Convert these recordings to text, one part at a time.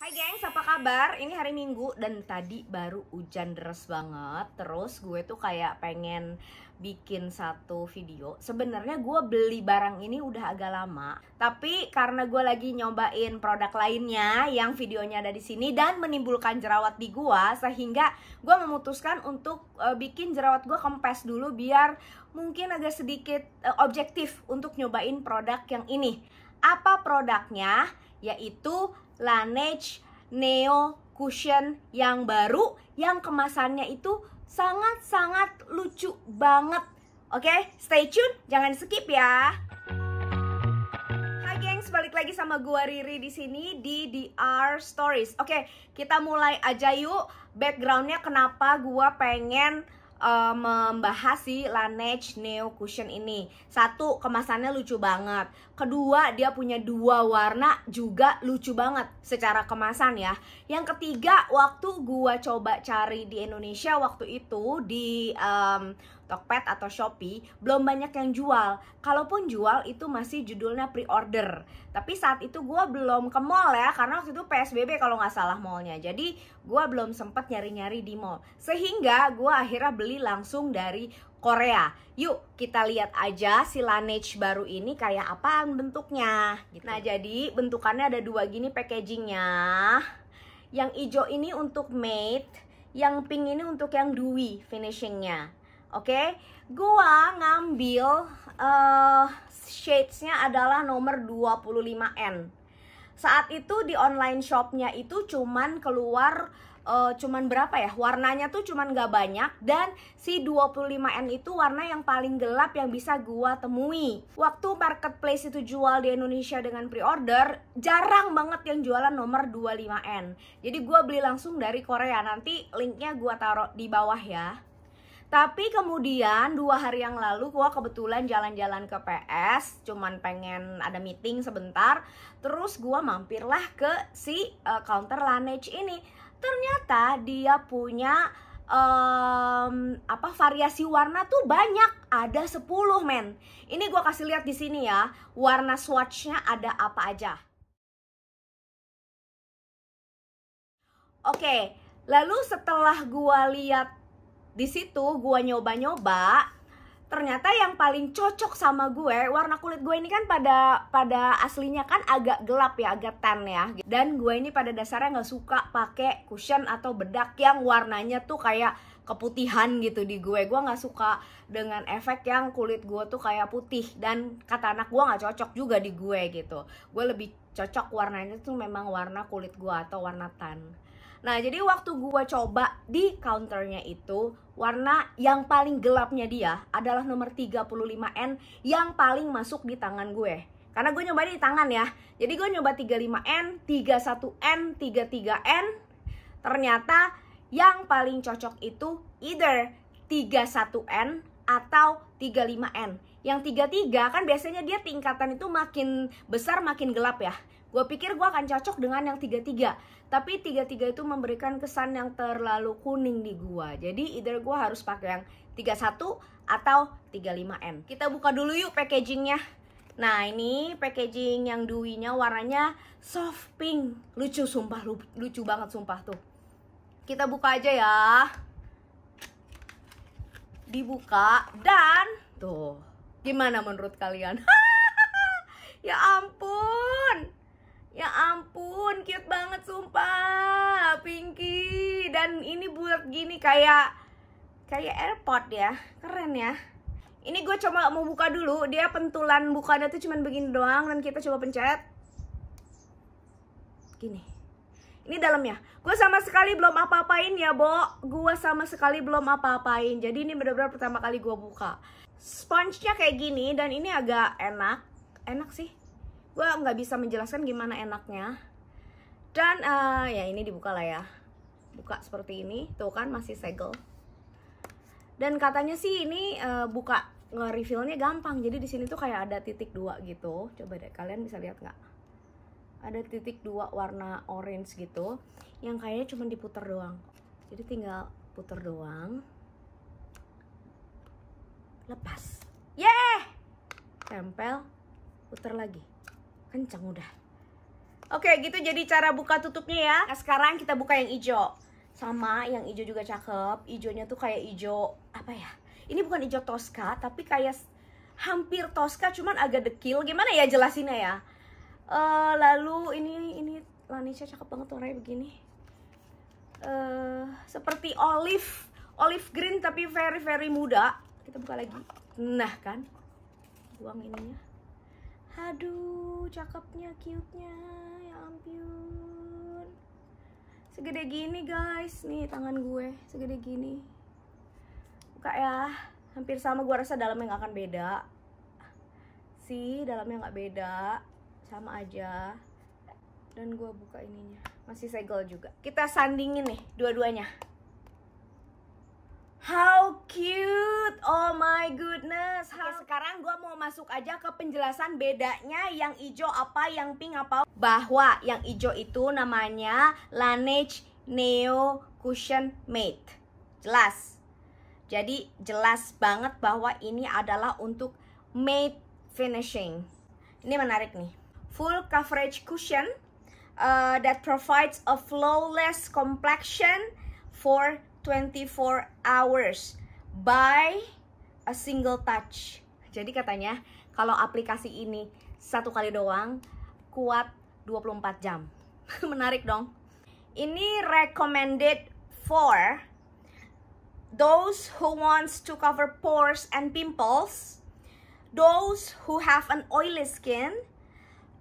Hai gengs, apa kabar? Ini hari Minggu dan tadi baru hujan deras banget. Terus gue tuh kayak pengen bikin satu video. Sebenarnya gue beli barang ini udah agak lama, tapi karena gue lagi nyobain produk lainnya yang videonya ada di sini dan menimbulkan jerawat di gue, sehingga gue memutuskan untuk uh, bikin jerawat gue kempes dulu biar mungkin agak sedikit uh, objektif untuk nyobain produk yang ini. Apa produknya? Yaitu Laneige Neo Cushion yang baru yang kemasannya itu sangat-sangat lucu banget. Oke, stay tune, jangan skip ya. Hai gengs, balik lagi sama gua Riri di sini di DR Stories. Oke, kita mulai aja yuk. Backgroundnya kenapa gua pengen uh, membahas si Laneige Neo Cushion ini. Satu, kemasannya lucu banget. Kedua, dia punya dua warna juga lucu banget secara kemasan ya. Yang ketiga, waktu gua coba cari di Indonesia waktu itu di um, Tokped atau Shopee belum banyak yang jual. Kalaupun jual itu masih judulnya pre-order. Tapi saat itu gue belum ke mall ya karena waktu itu PSBB kalau nggak salah mallnya. Jadi gue belum sempat nyari-nyari di mall. Sehingga gue akhirnya beli langsung dari Korea. Yuk kita lihat aja si Laneige baru ini kayak apa bentuknya. Gitu. Nah jadi bentukannya ada dua gini packagingnya. Yang hijau ini untuk matte, yang pink ini untuk yang dewy finishingnya. Oke, okay? gua ngambil uh, shadesnya adalah nomor 25N. Saat itu di online shopnya itu cuman keluar uh, cuman berapa ya? Warnanya tuh cuman gak banyak dan si 25N itu warna yang paling gelap yang bisa gua temui. Waktu marketplace itu jual di Indonesia dengan pre-order jarang banget yang jualan nomor 25N jadi gua beli langsung dari Korea. Nanti linknya gua taruh di bawah ya tapi kemudian dua hari yang lalu gua kebetulan jalan-jalan ke PS, cuman pengen ada meeting sebentar, terus gua mampirlah ke si uh, counter Laneige ini. Ternyata dia punya um, apa variasi warna tuh banyak, ada 10 men. Ini gua kasih lihat di sini ya, warna swatchnya ada apa aja. Oke, lalu setelah gua lihat di situ gue nyoba-nyoba ternyata yang paling cocok sama gue warna kulit gue ini kan pada pada aslinya kan agak gelap ya agak tan ya. Dan gue ini pada dasarnya nggak suka pakai cushion atau bedak yang warnanya tuh kayak keputihan gitu di gue. Gue nggak suka dengan efek yang kulit gue tuh kayak putih. Dan kata anak gue nggak cocok juga di gue gitu. Gue lebih cocok warnanya tuh memang warna kulit gue atau warna tan Nah, jadi waktu gue coba di counternya itu, warna yang paling gelapnya dia adalah nomor 35N yang paling masuk di tangan gue. Karena gue nyoba di tangan ya. Jadi gue nyoba 35N, 31N, 33N. Ternyata yang paling cocok itu either 31N atau 35N. Yang 33 kan biasanya dia tingkatan itu makin besar makin gelap ya. Gue pikir gue akan cocok dengan yang 33 Tapi 33 itu memberikan kesan yang terlalu kuning di gue Jadi either gue harus pakai yang 31 atau 35N Kita buka dulu yuk packagingnya. Nah ini packaging yang dewy-nya warnanya soft pink. Lucu sumpah, lucu banget sumpah tuh. Kita buka aja ya. Dibuka dan tuh. Gimana menurut kalian? ya ampun Ya ampun, cute banget sumpah. Pinky dan ini bulat gini kayak kayak AirPod ya. Keren ya. Ini gue coba mau buka dulu. Dia pentulan bukanya tuh cuman begini doang dan kita coba pencet. Gini. Ini dalamnya. Gue sama sekali belum apa-apain ya, Bo. Gue sama sekali belum apa-apain. Jadi ini benar-benar pertama kali gue buka. Sponge-nya kayak gini dan ini agak enak. Enak sih gue nggak bisa menjelaskan gimana enaknya. Dan uh, ya ini dibuka lah ya. Buka seperti ini. Tuh kan masih segel. Dan katanya sih ini uh, buka nge-refillnya gampang. Jadi di sini tuh kayak ada titik dua gitu. Coba deh kalian bisa lihat nggak? Ada titik dua warna orange gitu yang kayaknya cuma diputar doang. Jadi tinggal putar doang. Lepas. Yeah tempel putar lagi kencang udah Oke, gitu jadi cara buka tutupnya ya. Nah, sekarang kita buka yang hijau. Sama, yang hijau juga cakep. Hijaunya tuh kayak hijau apa ya? Ini bukan hijau Tosca, tapi kayak hampir Tosca cuman agak dekil. Gimana ya jelasinnya ya? Uh, lalu ini ini Lanisha cakep banget warnanya begini. Uh, seperti olive, olive green tapi very very muda. Kita buka lagi. Nah kan, buang ininya. Aduh, cakepnya, cute-nya, ya ampun. Segede gini guys, nih tangan gue, segede gini. Buka ya, hampir sama gue rasa dalamnya nggak akan beda. Sih, dalamnya nggak beda. Sama aja. Dan gue buka ininya. Masih segel juga. Kita sandingin nih dua-duanya. How cute, oh my How... Sekarang gue mau masuk aja ke penjelasan bedanya yang hijau apa, yang pink apa. Bahwa yang hijau itu namanya Laneige Neo Cushion Mate. Jelas. Jadi jelas banget bahwa ini adalah untuk matte finishing. Ini menarik nih. Full coverage cushion uh, that provides a flawless complexion for 24 hours by a single touch. Jadi katanya kalau aplikasi ini satu kali doang kuat 24 jam. Menarik dong. Ini recommended for those who wants to cover pores and pimples, those who have an oily skin,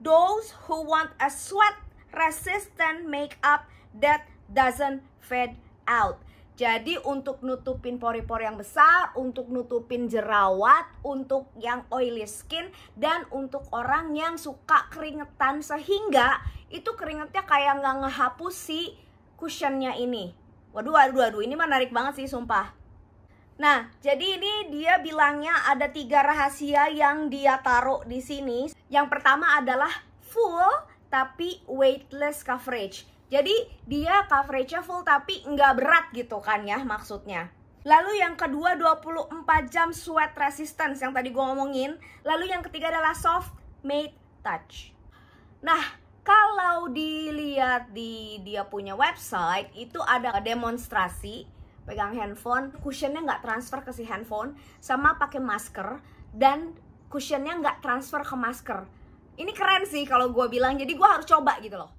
those who want a sweat resistant makeup that doesn't fade out. Jadi untuk nutupin pori-pori yang besar, untuk nutupin jerawat, untuk yang oily skin, dan untuk orang yang suka keringetan sehingga itu keringetnya kayak nggak ngehapus si cushionnya ini. Waduh, waduh, waduh, ini menarik banget sih sumpah. Nah, jadi ini dia bilangnya ada tiga rahasia yang dia taruh di sini. Yang pertama adalah full tapi weightless coverage. Jadi dia coveragenya full tapi nggak berat gitu kan ya maksudnya. Lalu yang kedua 24 jam sweat resistance yang tadi gue ngomongin. Lalu yang ketiga adalah soft matte touch. Nah, kalau dilihat di dia punya website itu ada demonstrasi pegang handphone, cushionnya nggak transfer ke si handphone, sama pakai masker dan cushionnya nggak transfer ke masker. Ini keren sih kalau gue bilang, jadi gue harus coba gitu loh.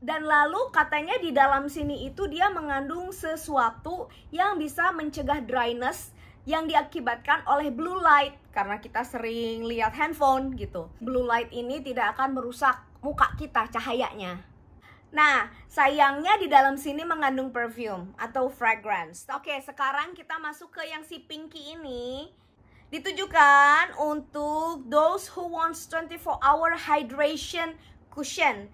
Dan lalu katanya di dalam sini itu dia mengandung sesuatu yang bisa mencegah dryness yang diakibatkan oleh blue light karena kita sering lihat handphone gitu. Blue light ini tidak akan merusak muka kita cahayanya. Nah, sayangnya di dalam sini mengandung perfume atau fragrance. Oke, sekarang kita masuk ke yang si pinky ini. Ditujukan untuk those who wants 24 hour hydration cushion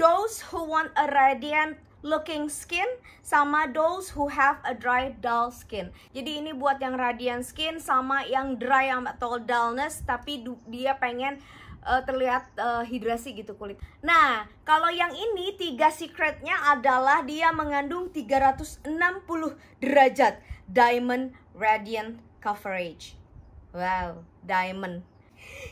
those who want a radiant looking skin sama those who have a dry dull skin. Jadi ini buat yang radiant skin sama yang dry atau dullness tapi dia pengen uh, terlihat uh, hidrasi gitu kulit. Nah, kalau yang ini tiga secretnya adalah dia mengandung 360 derajat diamond radiant coverage. Wow, diamond.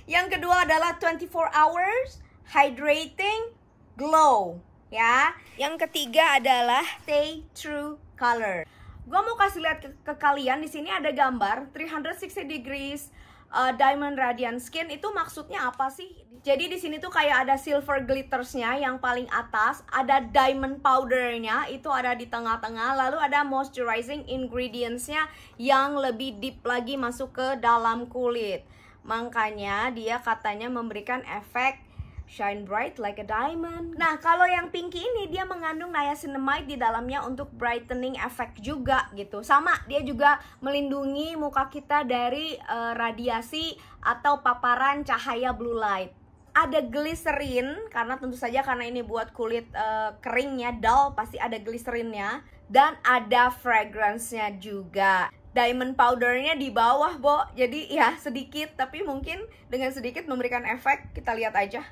Yang kedua adalah 24 hours hydrating glow ya. Yang ketiga adalah stay true color. Gue mau kasih lihat ke, ke kalian di sini ada gambar 360 degrees uh, diamond radiant skin itu maksudnya apa sih? Jadi di sini tuh kayak ada silver glittersnya yang paling atas, ada diamond powdernya itu ada di tengah-tengah, lalu ada moisturizing ingredientsnya yang lebih deep lagi masuk ke dalam kulit. Makanya dia katanya memberikan efek shine bright like a diamond. Nah, kalau yang pinky ini dia mengandung niacinamide di dalamnya untuk brightening effect juga gitu. Sama, dia juga melindungi muka kita dari uh, radiasi atau paparan cahaya blue light. Ada glycerin karena tentu saja karena ini buat kulit uh, keringnya dull pasti ada glycerinnya dan ada fragrance-nya juga diamond powdernya di bawah, Bo. Jadi ya sedikit, tapi mungkin dengan sedikit memberikan efek. Kita lihat aja.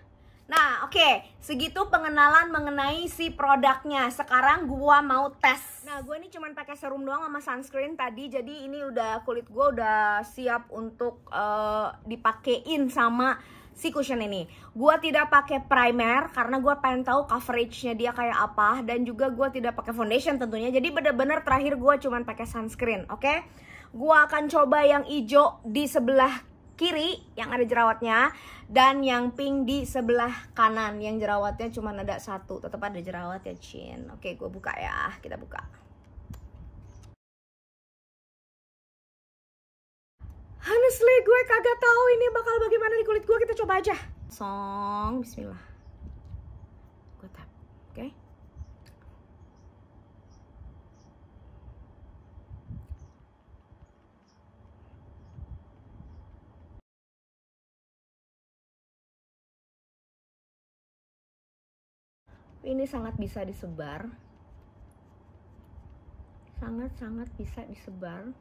Nah, oke, okay. segitu pengenalan mengenai si produknya. Sekarang gua mau tes. Nah, gue ini cuman pakai serum doang sama sunscreen tadi, jadi ini udah kulit gua udah siap untuk uh, dipakein sama si cushion ini. Gua tidak pakai primer karena gua pengen tahu coveragenya dia kayak apa dan juga gua tidak pakai foundation tentunya. Jadi bener-bener terakhir gua cuman pakai sunscreen, oke? Okay? Gua akan coba yang hijau di sebelah kiri yang ada jerawatnya dan yang pink di sebelah kanan. Yang jerawatnya cuma ada satu tetap ada jerawat ya Chin. Oke gue buka ya. Kita buka. Honestly gue kagak tahu ini bakal bagaimana di kulit gue kita coba aja. Song bismillah gue tap oke okay? Ini sangat bisa disebar. Sangat-sangat bisa disebar.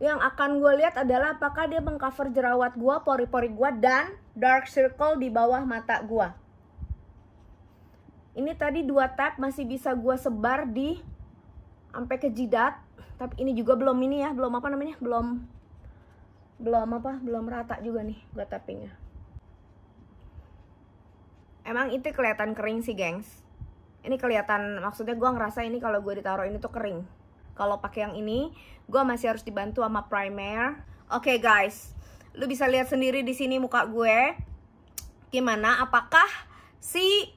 Yang akan gue lihat adalah apakah dia mengcover jerawat gue, pori-pori gue, dan dark circle di bawah mata gue. Ini tadi dua tab masih bisa gue sebar di sampai ke jidat, tapi ini juga belum ini ya, belum apa namanya, belum belum apa, belum rata juga nih gue tappingnya. Emang itu kelihatan kering sih, gengs ini kelihatan maksudnya gue ngerasa ini kalau gue ditaruh ini tuh kering. Kalau pakai yang ini gue masih harus dibantu sama primer. Oke okay, guys. Lu bisa lihat sendiri di sini muka gue. Gimana? Apakah si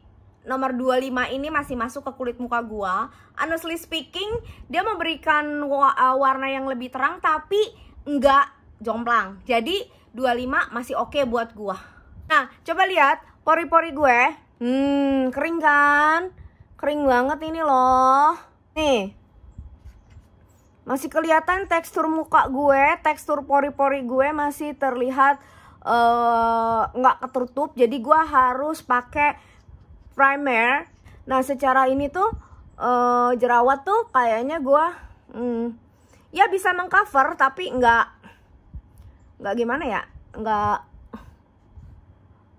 nomor 25 ini masih masuk ke kulit muka gue honestly speaking dia memberikan uh, warna yang lebih terang tapi enggak jomplang. Jadi 25 masih oke okay buat gue nah coba lihat pori-pori gue. Hmm kering kan Kering banget ini loh. Nih. Masih kelihatan tekstur muka gue, tekstur pori-pori gue masih terlihat eh, nggak uh, ketutup. Jadi gue harus pakai primer. Nah, secara ini tuh uh, jerawat tuh kayaknya gue hmm, ya bisa mengcover tapi nggak nggak gimana ya nggak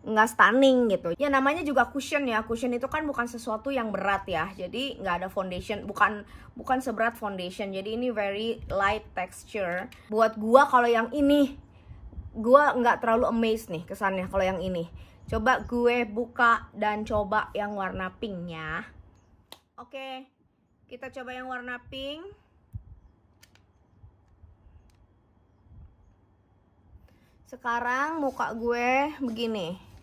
nggak stunning gitu. Ya namanya juga cushion ya. Cushion itu kan bukan sesuatu yang berat ya. Jadi nggak ada foundation. Bukan bukan seberat foundation. Jadi ini very light texture. Buat gua kalau yang ini gua nggak terlalu amazed nih kesannya kalau yang ini. Coba gue buka dan coba yang warna pinknya. Oke kita coba yang warna pink. Sekarang muka gue begini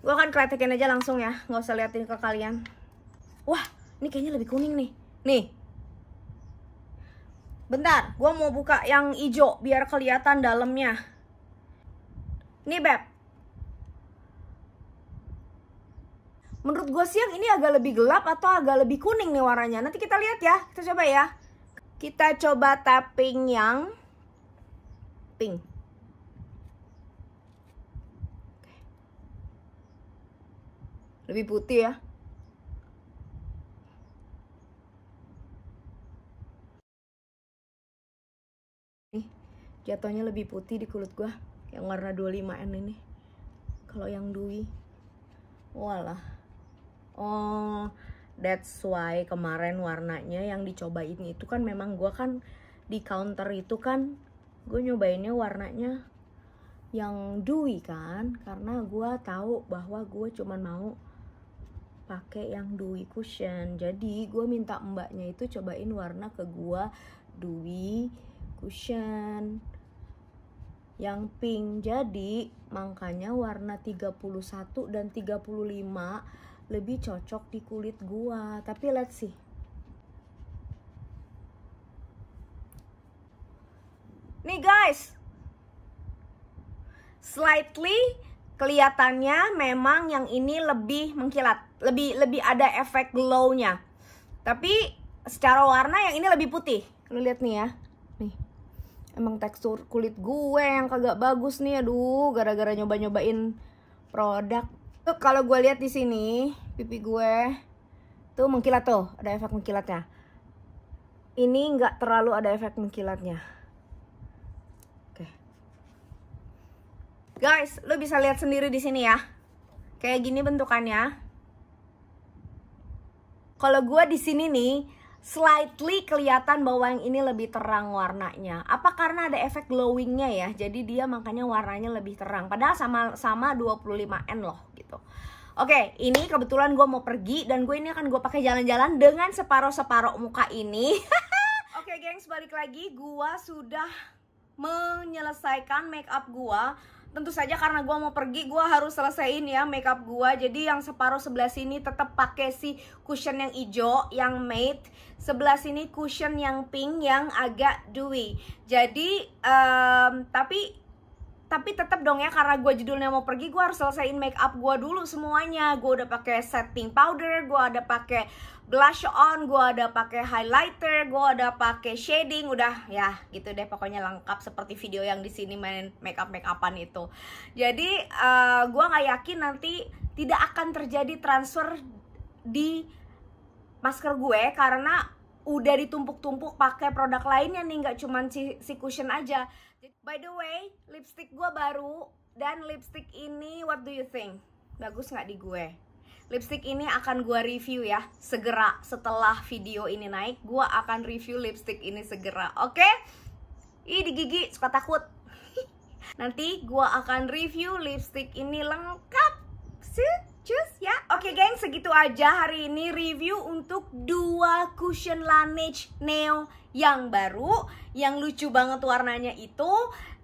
Gue akan kretekin aja langsung ya, nggak usah liatin ke kalian. Wah, ini kayaknya lebih kuning nih. Nih. Bentar, gue mau buka yang hijau biar kelihatan dalamnya. Nih, Beb. Menurut gue sih yang ini agak lebih gelap atau agak lebih kuning nih warnanya. Nanti kita lihat ya, kita coba ya. Kita coba tapping yang pink. Lebih putih ya. Nih jatuhnya lebih putih di kulit gua. Yang warna 25N ini. Kalau yang Dwi walah. Oh that's why kemarin warnanya yang dicobain itu kan memang gua kan di counter itu kan gue nyobainnya warnanya yang dewy kan. Karena gue tahu bahwa gue cuman mau pakai yang dewy cushion jadi gue minta mbaknya itu cobain warna ke gue dewy cushion yang pink. Jadi makanya warna 31 dan 35 lebih cocok di kulit gua. Tapi let's see. Nih guys. Slightly kelihatannya memang yang ini lebih mengkilat, lebih lebih ada efek glow-nya. Tapi secara warna yang ini lebih putih. Lu lihat nih ya. Nih. Emang tekstur kulit gue yang kagak bagus nih, aduh, gara-gara nyoba-nyobain produk. Tuh kalau gue lihat di sini, pipi gue tuh mengkilat tuh, ada efek mengkilatnya. Ini nggak terlalu ada efek mengkilatnya. Guys, lo bisa lihat sendiri di sini ya. Kayak gini bentukannya. Kalau gue di sini nih, slightly kelihatan bahwa yang ini lebih terang warnanya. Apa karena ada efek glowingnya ya? Jadi dia makanya warnanya lebih terang. Padahal sama sama 25N loh gitu. Oke, ini kebetulan gue mau pergi dan gue ini akan gue pakai jalan-jalan dengan separuh-separuh muka ini. Oke, gengs, balik lagi. Gue sudah menyelesaikan make up gue tentu saja karena gue mau pergi gue harus selesaiin ya makeup gue jadi yang separuh sebelah sini tetap pakai si cushion yang hijau yang matte. Sebelah sini cushion yang pink yang agak dewy. Jadi um, tapi tapi tetap dong ya karena gue judulnya mau pergi gue harus selesaiin make up gue dulu semuanya. Gue udah pakai setting powder gue ada pakai blush on gue ada pakai highlighter gue ada pakai shading udah ya gitu deh. Pokoknya lengkap seperti video yang di sini main make up make upan itu. Jadi uh, gue nggak yakin nanti tidak akan terjadi transfer di masker gue karena udah ditumpuk-tumpuk pakai produk lainnya nih nggak cuman si, si cushion aja By the way, lipstick gue baru dan lipstick ini what do you think? Bagus nggak di gue? Lipstick ini akan gue review ya segera setelah video ini naik. Gue akan review lipstick ini segera, oke? Okay? Ih di gigi suka takut. Nanti gue akan review lipstick ini lengkap. See? Cus ya. Oke geng, segitu aja hari ini review untuk dua cushion Laneige Neo yang baru, yang lucu banget warnanya itu.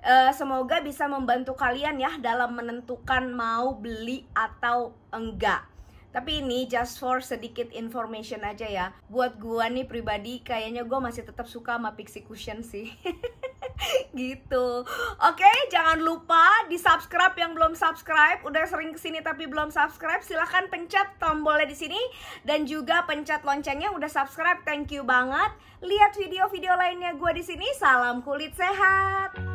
Uh, semoga bisa membantu kalian ya dalam menentukan mau beli atau enggak. Tapi ini just for sedikit information aja ya. Buat gua nih pribadi kayaknya gua masih tetap suka sama Pixie Cushion sih. gitu. Oke, okay, jangan lupa di subscribe yang belum subscribe. Udah sering ke sini tapi belum subscribe, silahkan pencet tombolnya di sini dan juga pencet loncengnya. Udah subscribe, thank you banget. Lihat video-video lainnya gue di sini. Salam kulit sehat.